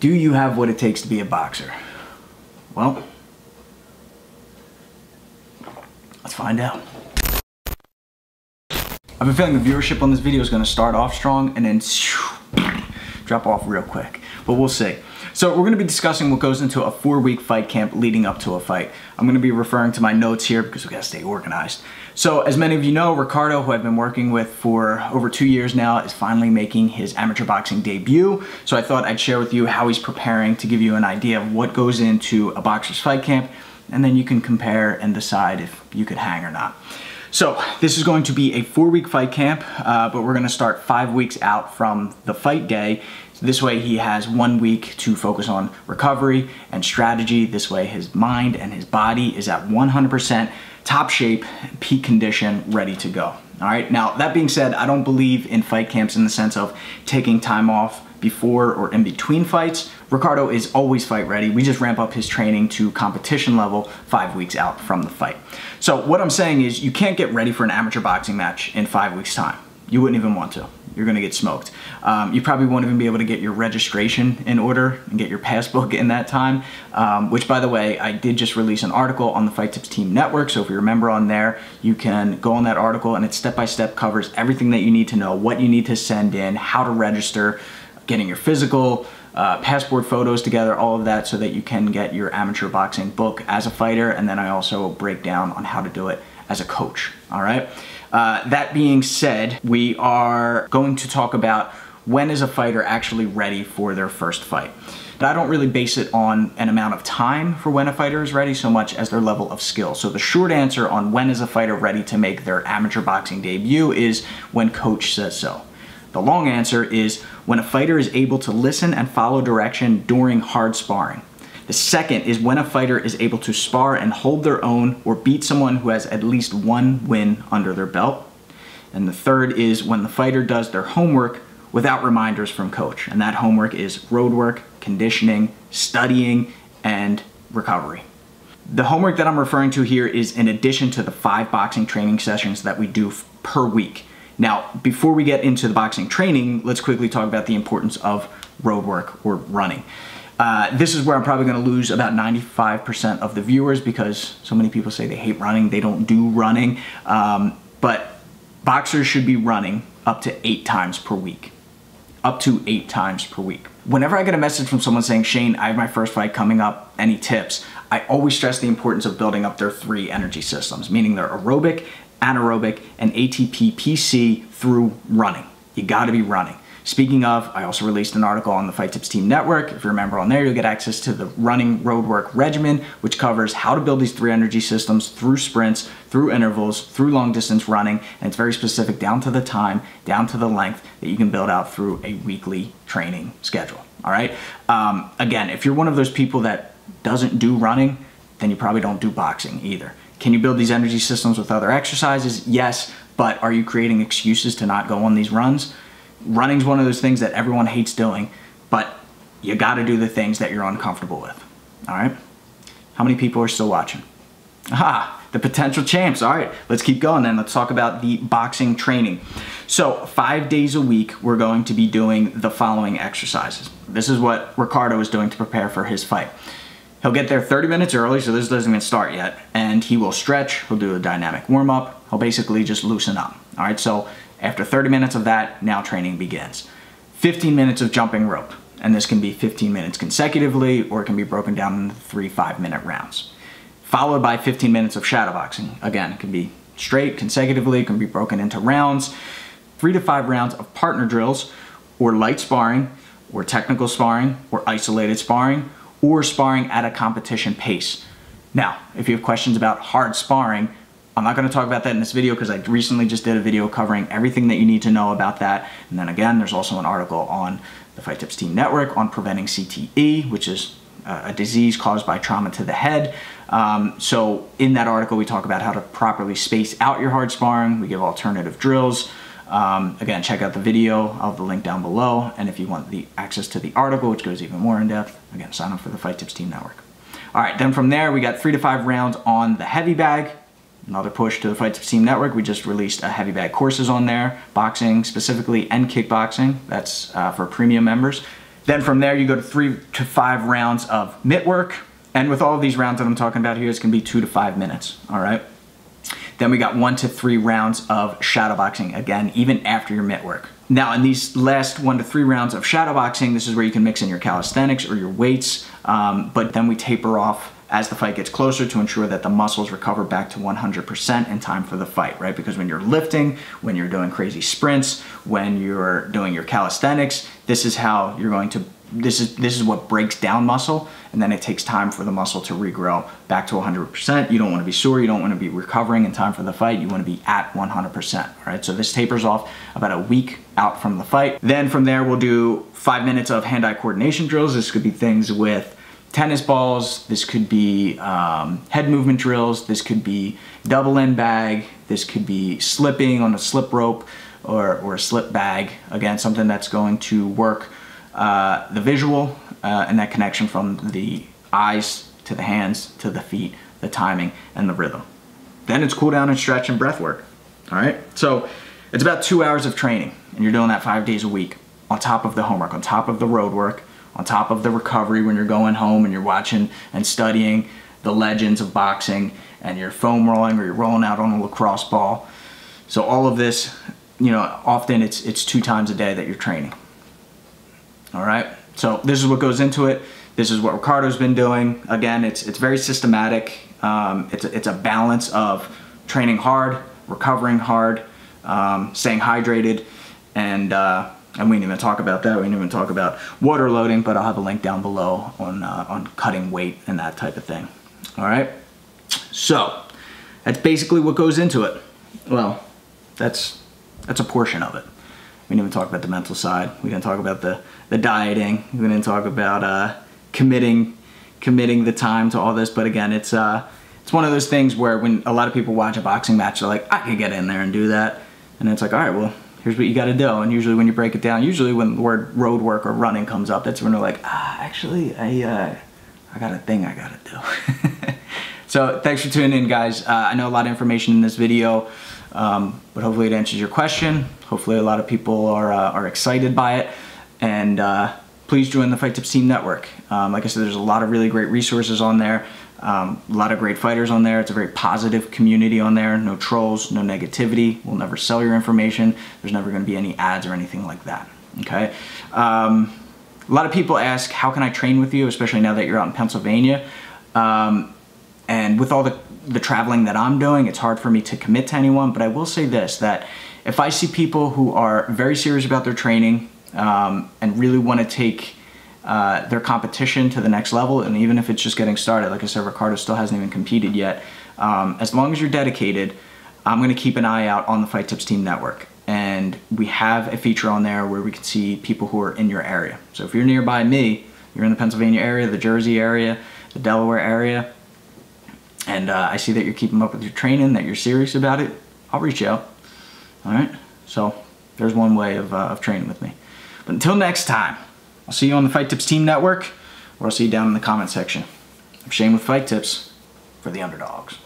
Do you have what it takes to be a boxer? Well, let's find out. I've been feeling the viewership on this video is going to start off strong and then drop off real quick, but we'll see. So we're going to be discussing what goes into a four week fight camp leading up to a fight. I'm going to be referring to my notes here because we got to stay organized. So as many of you know, Ricardo, who I've been working with for over two years now, is finally making his amateur boxing debut. So I thought I'd share with you how he's preparing to give you an idea of what goes into a boxer's fight camp, and then you can compare and decide if you could hang or not. So this is going to be a four week fight camp, uh, but we're gonna start five weeks out from the fight day. This way he has one week to focus on recovery and strategy. This way his mind and his body is at 100% top shape, peak condition, ready to go. All right, now that being said, I don't believe in fight camps in the sense of taking time off before or in between fights. Ricardo is always fight ready. We just ramp up his training to competition level five weeks out from the fight. So what I'm saying is you can't get ready for an amateur boxing match in five weeks time. You wouldn't even want to you're gonna get smoked. Um, you probably won't even be able to get your registration in order and get your passbook in that time, um, which by the way, I did just release an article on the Fight Tips Team Network, so if you remember on there, you can go on that article and it step-by-step -step covers everything that you need to know, what you need to send in, how to register, getting your physical, uh, passport photos together, all of that so that you can get your amateur boxing book as a fighter, and then I also break down on how to do it as a coach, all right? Uh, that being said, we are going to talk about when is a fighter actually ready for their first fight. But I don't really base it on an amount of time for when a fighter is ready so much as their level of skill. So the short answer on when is a fighter ready to make their amateur boxing debut is when coach says so. The long answer is when a fighter is able to listen and follow direction during hard sparring. The second is when a fighter is able to spar and hold their own or beat someone who has at least one win under their belt. And the third is when the fighter does their homework without reminders from coach. And that homework is road work, conditioning, studying, and recovery. The homework that I'm referring to here is in addition to the five boxing training sessions that we do per week. Now, before we get into the boxing training, let's quickly talk about the importance of road work or running. Uh, this is where I'm probably going to lose about 95% of the viewers because so many people say they hate running, they don't do running. Um, but boxers should be running up to eight times per week. Up to eight times per week. Whenever I get a message from someone saying, Shane, I have my first fight coming up, any tips? I always stress the importance of building up their three energy systems, meaning their aerobic, anaerobic, and ATP PC through running. You gotta be running. Speaking of, I also released an article on the Fight Tips Team Network. If you remember on there, you'll get access to the running roadwork regimen, which covers how to build these three energy systems through sprints, through intervals, through long distance running, and it's very specific down to the time, down to the length that you can build out through a weekly training schedule. All right. Um, again, if you're one of those people that doesn't do running, then you probably don't do boxing either. Can you build these energy systems with other exercises? Yes, but are you creating excuses to not go on these runs? Running's one of those things that everyone hates doing, but you got to do the things that you're uncomfortable with. All right? How many people are still watching? Ah, the potential champs. All right, let's keep going then. Let's talk about the boxing training. So, five days a week, we're going to be doing the following exercises. This is what Ricardo is doing to prepare for his fight. He'll get there 30 minutes early, so this doesn't even start yet, and he will stretch, he'll do a dynamic warm up, he'll basically just loosen up. All right, so after 30 minutes of that, now training begins. 15 minutes of jumping rope, and this can be 15 minutes consecutively or it can be broken down into three five minute rounds. Followed by 15 minutes of shadowboxing. Again, it can be straight consecutively, it can be broken into rounds. Three to five rounds of partner drills or light sparring or technical sparring or isolated sparring or sparring at a competition pace. Now, if you have questions about hard sparring, I'm not going to talk about that in this video because I recently just did a video covering everything that you need to know about that. And then again, there's also an article on the Fight Tips Team Network on preventing CTE, which is a disease caused by trauma to the head. Um, so in that article, we talk about how to properly space out your hard sparring. We give alternative drills. Um, again, check out the video. I'll have the link down below. And if you want the access to the article, which goes even more in depth, again, sign up for the Fight Tips Team Network. All right, then from there, we got three to five rounds on the heavy bag. Another push to the Fight Team Network. We just released a heavy bag courses on there, boxing specifically and kickboxing. That's uh, for premium members. Then from there, you go to three to five rounds of mitt work. And with all of these rounds that I'm talking about here, it's gonna be two to five minutes, all right? Then we got one to three rounds of shadowboxing, again, even after your mitt work. Now, in these last one to three rounds of shadowboxing, this is where you can mix in your calisthenics or your weights, um, but then we taper off as the fight gets closer to ensure that the muscles recover back to 100% in time for the fight, right? Because when you're lifting, when you're doing crazy sprints, when you're doing your calisthenics, this is how you're going to this is this is what breaks down muscle and then it takes time for the muscle to regrow back to 100%. You don't want to be sore, you don't want to be recovering in time for the fight, you want to be at 100%, all right? So this tapers off about a week out from the fight. Then from there, we'll do five minutes of hand-eye coordination drills. This could be things with tennis balls, this could be um, head movement drills, this could be double end bag, this could be slipping on a slip rope or, or a slip bag. Again, something that's going to work uh, the visual uh, and that connection from the eyes to the hands to the feet, the timing and the rhythm. Then it's cool down and stretch and breath work. All right, so it's about two hours of training and you're doing that five days a week on top of the homework, on top of the road work, on top of the recovery when you're going home and you're watching and studying the legends of boxing and you're foam rolling or you're rolling out on a lacrosse ball. So all of this, you know, often it's it's two times a day that you're training. All right. So this is what goes into it. This is what Ricardo's been doing. Again, it's it's very systematic. Um, it's a, it's a balance of training hard, recovering hard, um, staying hydrated, and uh, and we didn't even talk about that. We didn't even talk about water loading, but I'll have a link down below on, uh, on cutting weight and that type of thing. All right. So that's basically what goes into it. Well, that's, that's a portion of it. We didn't even talk about the mental side. We didn't talk about the, the dieting. We didn't talk about uh, committing committing the time to all this. But again, it's uh, it's one of those things where when a lot of people watch a boxing match, they're like, I could get in there and do that. And it's like, all right, well, here's what you got to do. And usually when you break it down, usually when the word road work or running comes up, that's when they're like, ah, actually, I, uh, I got a thing I got to do. so thanks for tuning in, guys. Uh, I know a lot of information in this video, um, but hopefully it answers your question. Hopefully a lot of people are, uh, are excited by it. And uh, please join the Fight Tips Team Network. Um, like I said, there's a lot of really great resources on there. Um, a lot of great fighters on there. It's a very positive community on there. No trolls, no negativity. We'll never sell your information. There's never going to be any ads or anything like that. Okay. Um, a lot of people ask, how can I train with you, especially now that you're out in Pennsylvania? Um, and with all the, the traveling that I'm doing, it's hard for me to commit to anyone. But I will say this, that if I see people who are very serious about their training um, and really want to take uh, their competition to the next level, and even if it's just getting started, like I said, Ricardo still hasn't even competed yet. Um, as long as you're dedicated, I'm going to keep an eye out on the Fight Tips Team Network. And we have a feature on there where we can see people who are in your area. So if you're nearby me, you're in the Pennsylvania area, the Jersey area, the Delaware area, and uh, I see that you're keeping up with your training, that you're serious about it, I'll reach out. All right? So there's one way of, uh, of training with me. But until next time, I'll see you on the Fight Tips Team Network, or I'll see you down in the comment section. I'm Shane with Fight Tips for the underdogs.